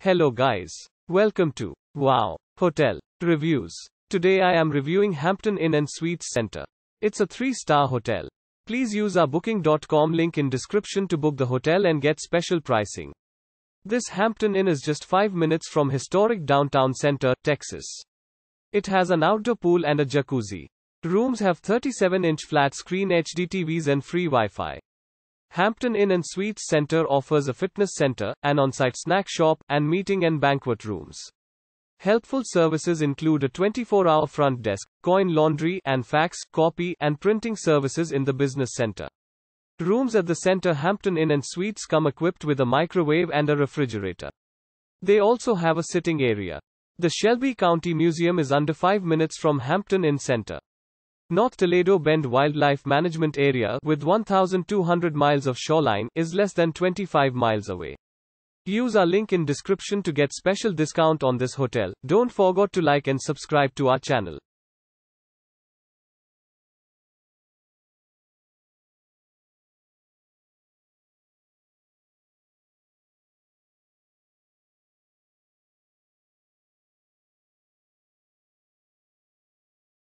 Hello guys. Welcome to Wow Hotel Reviews. Today I am reviewing Hampton Inn and Suites Center. It's a 3-star hotel. Please use our booking.com link in description to book the hotel and get special pricing. This Hampton Inn is just 5 minutes from historic downtown center, Texas. It has an outdoor pool and a jacuzzi. Rooms have 37-inch flat screen HD TVs and free Wi-Fi. Hampton Inn and Suites Center offers a fitness center, an on-site snack shop, and meeting and banquet rooms. Helpful services include a 24-hour front desk, coin laundry, and fax, copy, and printing services in the business center. Rooms at the center Hampton Inn and Suites come equipped with a microwave and a refrigerator. They also have a sitting area. The Shelby County Museum is under 5 minutes from Hampton Inn Center. North Toledo Bend Wildlife Management Area, with 1,200 miles of shoreline, is less than 25 miles away. Use our link in description to get special discount on this hotel. Don't forget to like and subscribe to our channel.